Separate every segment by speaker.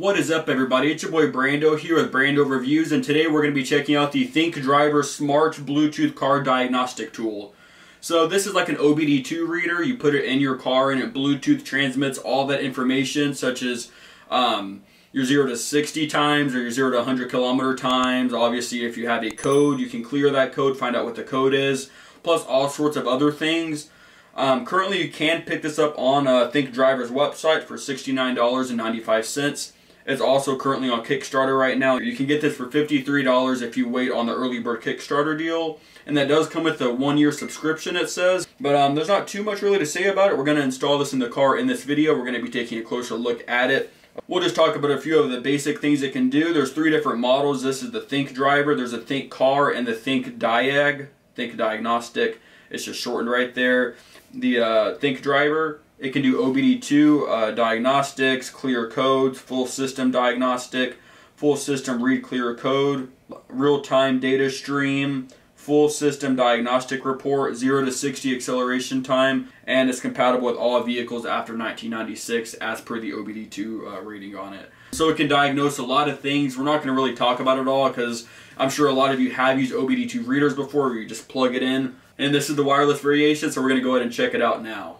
Speaker 1: What is up everybody? It's your boy Brando here with Brando Reviews and today we're going to be checking out the Think Driver Smart Bluetooth Car Diagnostic Tool. So this is like an OBD2 reader. You put it in your car and it Bluetooth transmits all that information such as um, your 0 to 60 times or your 0 to 100 kilometer times. Obviously if you have a code you can clear that code, find out what the code is, plus all sorts of other things. Um, currently you can pick this up on uh, Think Driver's website for $69.95. It's also currently on Kickstarter right now. You can get this for $53 if you wait on the early bird Kickstarter deal. And that does come with a one year subscription it says. But um, there's not too much really to say about it. We're going to install this in the car in this video. We're going to be taking a closer look at it. We'll just talk about a few of the basic things it can do. There's three different models. This is the Think Driver, there's a Think Car, and the Think Diag, Think Diagnostic. It's just shortened right there. The uh, Think Driver it can do OBD2 uh, diagnostics, clear codes, full system diagnostic, full system read clear code, real-time data stream, full system diagnostic report, 0 to 60 acceleration time, and it's compatible with all vehicles after 1996 as per the OBD2 uh, rating on it. So it can diagnose a lot of things. We're not going to really talk about it all because I'm sure a lot of you have used OBD2 readers before where you just plug it in. And this is the wireless variation, so we're going to go ahead and check it out now.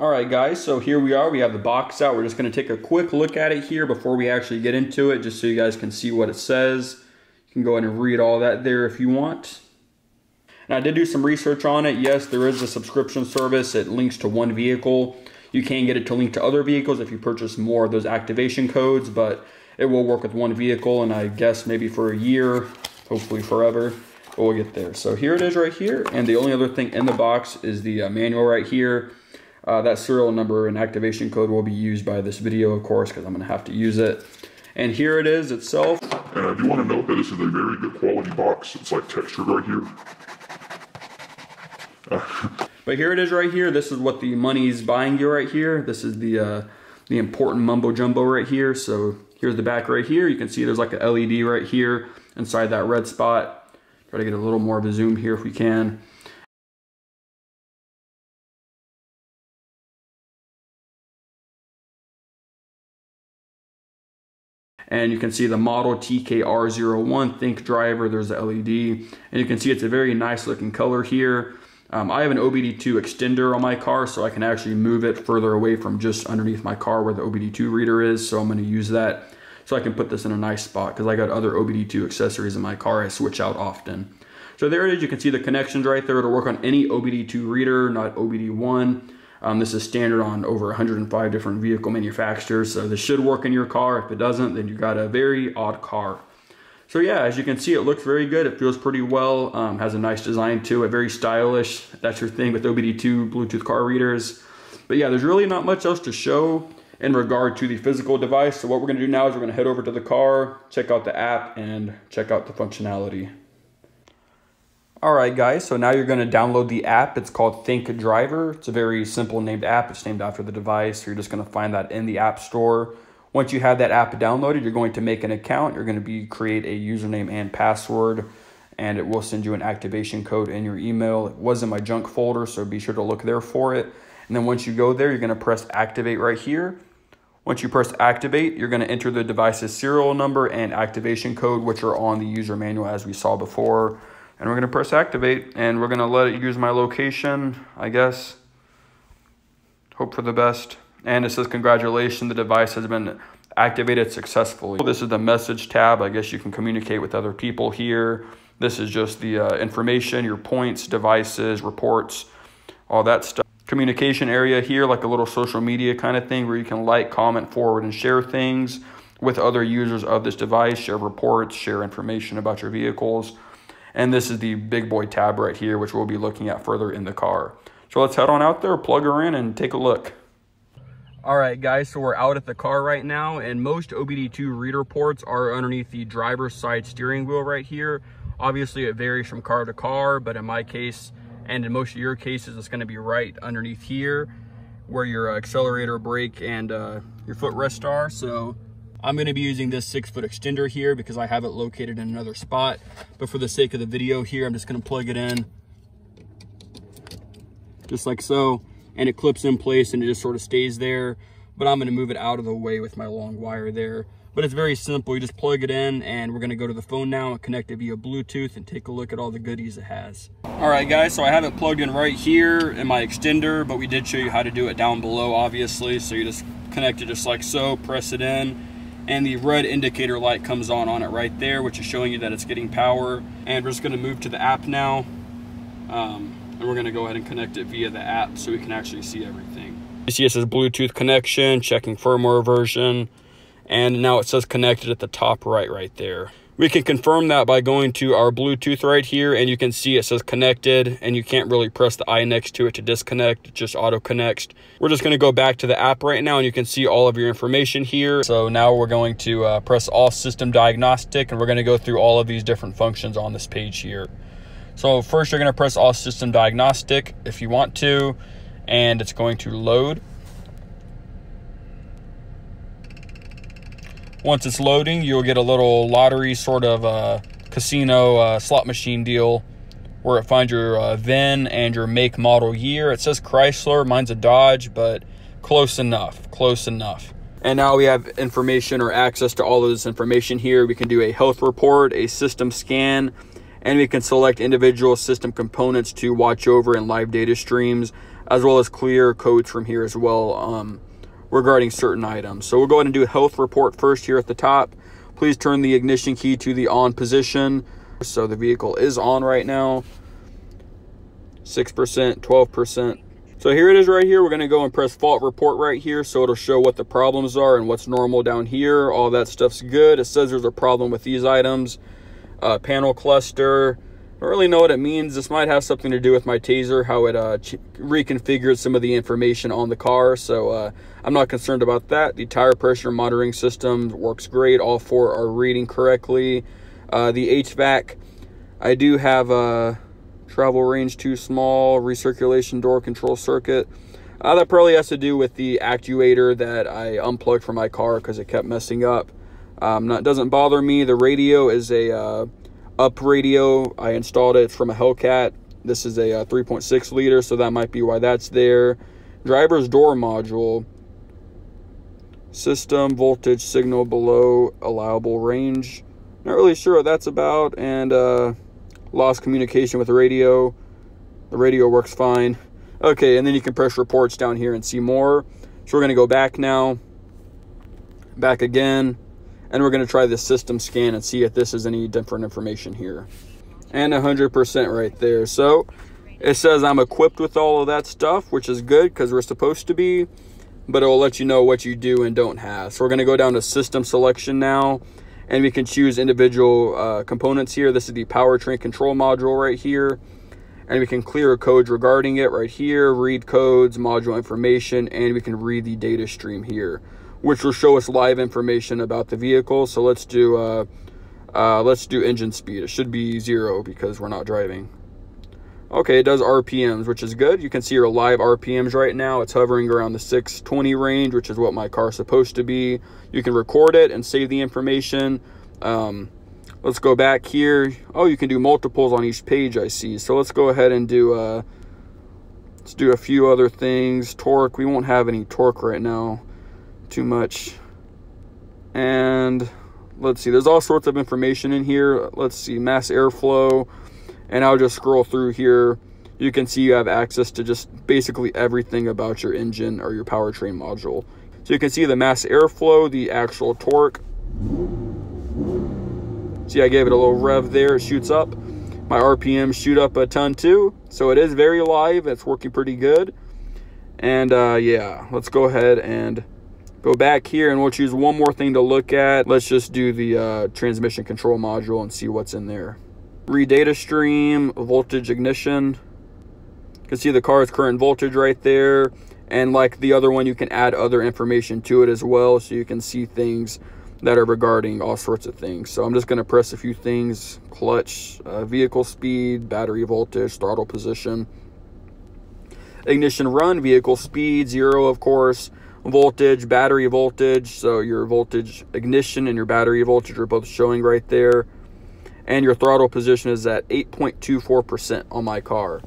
Speaker 1: Alright guys, so here we are. We have the box out. We're just going to take a quick look at it here before we actually get into it, just so you guys can see what it says. You can go ahead and read all that there if you want. And I did do some research on it. Yes, there is a subscription service. It links to one vehicle. You can get it to link to other vehicles if you purchase more of those activation codes, but it will work with one vehicle and I guess maybe for a year, hopefully forever. But we'll get there. So here it is right here. And the only other thing in the box is the uh, manual right here. Uh, that serial number and activation code will be used by this video, of course, because I'm going to have to use it. And here it is itself.
Speaker 2: And I do want to note that this is a very good quality box. It's like textured right here.
Speaker 1: but here it is right here. This is what the money's buying you right here. This is the uh, the important mumbo jumbo right here. So here's the back right here. You can see there's like a LED right here inside that red spot. Try to get a little more of a zoom here if we can. And you can see the model TKR01 Think Driver. There's the LED, and you can see it's a very nice looking color here. Um, I have an OBD2 extender on my car, so I can actually move it further away from just underneath my car where the OBD2 reader is. So I'm going to use that so I can put this in a nice spot because I got other OBD2 accessories in my car I switch out often. So there it is. You can see the connections right there. It'll work on any OBD2 reader, not OBD1. Um, this is standard on over 105 different vehicle manufacturers, so this should work in your car. If it doesn't, then you got a very odd car. So yeah, as you can see, it looks very good. It feels pretty well, um, has a nice design to it, very stylish. That's your thing with OBD2 Bluetooth car readers. But yeah, there's really not much else to show in regard to the physical device. So what we're gonna do now is we're gonna head over to the car, check out the app, and check out the functionality. Alright guys, so now you're going to download the app. It's called Think Driver. It's a very simple named app. It's named after the device. You're just going to find that in the App Store. Once you have that app downloaded, you're going to make an account. You're going to be create a username and password, and it will send you an activation code in your email. It was in my junk folder, so be sure to look there for it. And then once you go there, you're going to press activate right here. Once you press activate, you're going to enter the device's serial number and activation code, which are on the user manual as we saw before and we're going to press activate and we're going to let it use my location, I guess. Hope for the best. And it says, congratulations, the device has been activated successfully. This is the message tab. I guess you can communicate with other people here. This is just the uh, information, your points, devices, reports, all that stuff. Communication area here, like a little social media kind of thing where you can like, comment, forward, and share things with other users of this device, share reports, share information about your vehicles. And this is the big boy tab right here, which we'll be looking at further in the car. So let's head on out there, plug her in and take a look. All right, guys, so we're out at the car right now, and most OBD2 reader ports are underneath the driver's side steering wheel right here. Obviously, it varies from car to car, but in my case, and in most of your cases, it's gonna be right underneath here where your accelerator, brake, and uh, your footrest are. So I'm going to be using this six foot extender here because I have it located in another spot. But for the sake of the video here, I'm just going to plug it in just like so. And it clips in place and it just sort of stays there. But I'm going to move it out of the way with my long wire there. but it's very simple. You just plug it in and we're gonna go to the phone now and connect it via Bluetooth and take a look at all the goodies it has. All right guys, so I have it plugged in right here in my extender, but we did show you how to do it down below, obviously. So you just connect it just like so, press it in, and the red indicator light comes on on it right there, which is showing you that it's getting power. And we're just gonna move to the app now. Um, and we're gonna go ahead and connect it via the app so we can actually see everything. You see it says Bluetooth connection, checking firmware version, and now it says connected at the top right right there. We can confirm that by going to our Bluetooth right here and you can see it says connected and you can't really press the I next to it to disconnect, it just auto connects. We're just gonna go back to the app right now and you can see all of your information here. So now we're going to uh, press off system diagnostic and we're gonna go through all of these different functions on this page here. So first you're gonna press off system diagnostic if you want to and it's going to load. Once it's loading, you'll get a little lottery sort of uh, casino uh, slot machine deal where it finds your uh, VIN and your make, model, year. It says Chrysler, mine's a Dodge, but close enough, close enough. And now we have information or access to all of this information here. We can do a health report, a system scan, and we can select individual system components to watch over in live data streams, as well as clear codes from here as well. Um, regarding certain items. So we'll go ahead and do a health report first here at the top. Please turn the ignition key to the on position. So the vehicle is on right now. 6%, 12%. So here it is right here. We're going to go and press fault report right here. So it'll show what the problems are and what's normal down here. All that stuff's good. It says there's a problem with these items. Uh, panel cluster, don't really know what it means. This might have something to do with my Tazer, how it uh, reconfigured some of the information on the car. So uh, I'm not concerned about that. The tire pressure monitoring system works great. All four are reading correctly. Uh, the HVAC, I do have a travel range too small, recirculation door control circuit. Uh, that probably has to do with the actuator that I unplugged from my car because it kept messing up. Um, that doesn't bother me. The radio is a uh, up radio. I installed it from a Hellcat. This is a, a uh, 3.6 liter, so that might be why that's there. Driver's door module. System voltage signal below allowable range. Not really sure what that's about. And uh, lost communication with the radio. The radio works fine. Okay, and then you can press reports down here and see more. So we're going to go back now. Back again and we're going to try the system scan and see if this is any different information here. And 100% right there. So it says I'm equipped with all of that stuff which is good because we're supposed to be but it will let you know what you do and don't have. So we're going to go down to system selection now and we can choose individual uh, components here. This is the powertrain control module right here. And we can clear codes regarding it right here read codes module information and we can read the data stream here which will show us live information about the vehicle. So let's do uh, uh, let's do engine speed. It should be zero because we're not driving. Okay, it does RPMs, which is good. You can see your live RPMs right now. It's hovering around the 620 range, which is what my car's supposed to be. You can record it and save the information. Um, let's go back here. Oh, you can do multiples on each page, I see. So let's go ahead and do, uh, let's do a few other things. Torque, we won't have any torque right now too much. And let's see, there's all sorts of information in here. Let's see, mass airflow. And I'll just scroll through here. You can see you have access to just basically everything about your engine or your powertrain module. So you can see the mass airflow, the actual torque. See, I gave it a little rev there, it shoots up. My RPM shoot up a ton too. So it is very live, it's working pretty good. And uh, yeah, let's go ahead and go back here and we'll choose one more thing to look at. Let's just do the uh, transmission control module and see what's in there. Read data stream, voltage ignition. You can see the car's current voltage right there. And like the other one, you can add other information to it as well. So you can see things that are regarding all sorts of things. So I'm just gonna press a few things. Clutch, uh, vehicle speed, battery voltage, throttle position. Ignition run, vehicle speed, zero of course voltage, battery voltage. So your voltage ignition and your battery voltage are both showing right there. And your throttle position is at 8.24% on my car.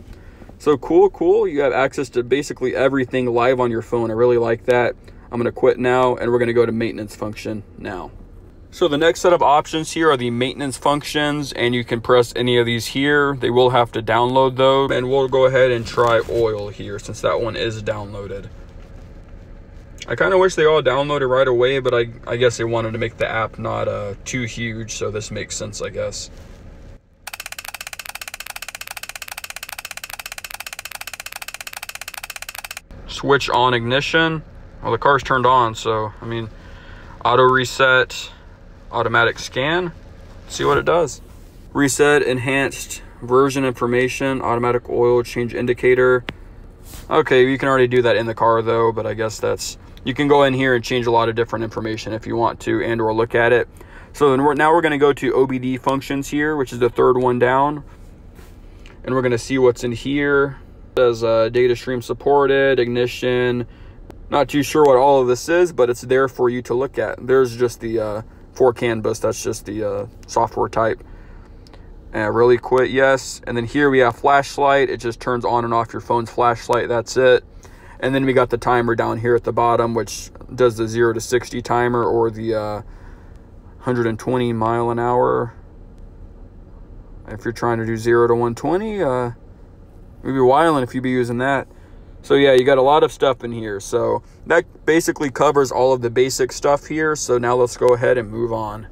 Speaker 1: So cool, cool. You have access to basically everything live on your phone. I really like that. I'm going to quit now and we're going to go to maintenance function now. So the next set of options here are the maintenance functions and you can press any of these here. They will have to download those and we'll go ahead and try oil here since that one is downloaded. I kind of wish they all downloaded right away, but I, I guess they wanted to make the app not uh, too huge, so this makes sense, I guess. Switch on ignition. Well, the car's turned on, so, I mean, auto reset, automatic scan. See what it does. Reset enhanced version information, automatic oil change indicator. Okay, you can already do that in the car though, but I guess that's, you can go in here and change a lot of different information if you want to and or look at it. So we're, now we're gonna go to OBD functions here, which is the third one down. And we're gonna see what's in here. It says uh, data stream supported, ignition. Not too sure what all of this is, but it's there for you to look at. There's just the uh, for CAN bus. That's just the uh, software type. And really quick, yes. And then here we have flashlight. It just turns on and off your phone's flashlight. That's it. And then we got the timer down here at the bottom, which does the 0 to 60 timer or the uh, 120 mile an hour. If you're trying to do 0 to 120, uh, maybe whiling if you'd be using that. So yeah, you got a lot of stuff in here. So that basically covers all of the basic stuff here. So now let's go ahead and move on.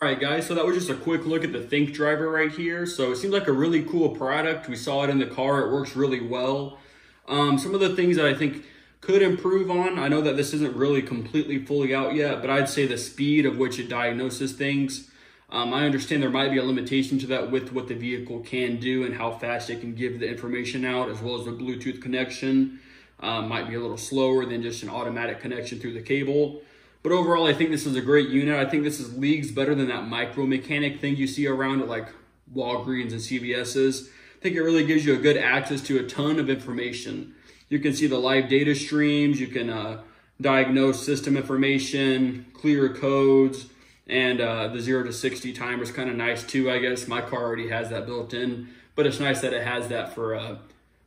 Speaker 1: All right, guys, so that was just a quick look at the Think driver right here. So it seems like a really cool product. We saw it in the car. It works really well. Um, some of the things that I think could improve on, I know that this isn't really completely fully out yet, but I'd say the speed of which it diagnoses things. Um, I understand there might be a limitation to that with what the vehicle can do and how fast it can give the information out, as well as the Bluetooth connection. Um, might be a little slower than just an automatic connection through the cable. But overall, I think this is a great unit. I think this is leagues better than that micro mechanic thing you see around at like Walgreens and CVS's. I think it really gives you a good access to a ton of information. You can see the live data streams. You can uh, diagnose system information, clear codes, and uh, the 0 to 60 timer is kind of nice too, I guess. My car already has that built in, but it's nice that it has that for uh,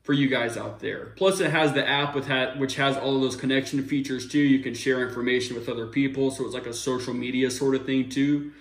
Speaker 1: for you guys out there. Plus it has the app with ha which has all of those connection features too. You can share information with other people, so it's like a social media sort of thing too.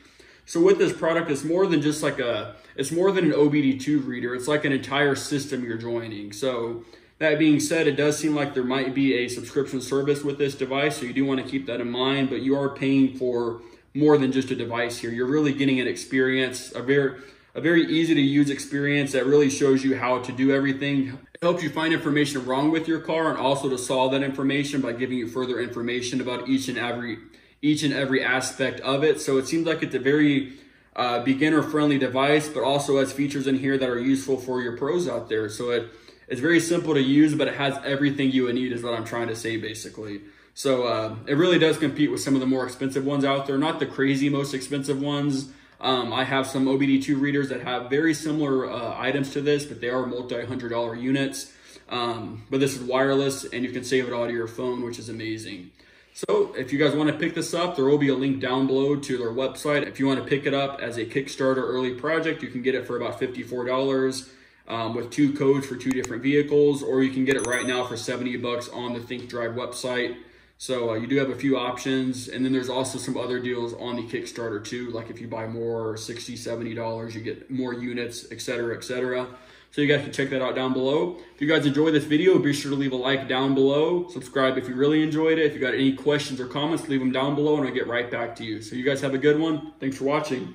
Speaker 1: So with this product, it's more than just like a, it's more than an OBD2 reader. It's like an entire system you're joining. So that being said, it does seem like there might be a subscription service with this device, so you do want to keep that in mind, but you are paying for more than just a device here. You're really getting an experience, a very a very easy to use experience that really shows you how to do everything. It helps you find information wrong with your car and also to solve that information by giving you further information about each and every each and every aspect of it. So it seems like it's a very uh, beginner friendly device, but also has features in here that are useful for your pros out there. So it it's very simple to use, but it has everything you would need is what I'm trying to say basically. So uh, it really does compete with some of the more expensive ones out there, not the crazy most expensive ones. Um, I have some OBD2 readers that have very similar uh, items to this, but they are multi-hundred dollar units. Um, but this is wireless and you can save it all to your phone, which is amazing. So if you guys want to pick this up, there will be a link down below to their website. If you want to pick it up as a Kickstarter early project, you can get it for about $54 um, with two codes for two different vehicles, or you can get it right now for 70 bucks on the Think Drive website. So uh, you do have a few options. And then there's also some other deals on the Kickstarter too. Like if you buy more 60 $70, you get more units, etc., etc. So you guys can check that out down below. If you guys enjoyed this video, be sure to leave a like down below. Subscribe if you really enjoyed it. If you got any questions or comments, leave them down below and I'll get right back to you. So you guys have a good one. Thanks for watching.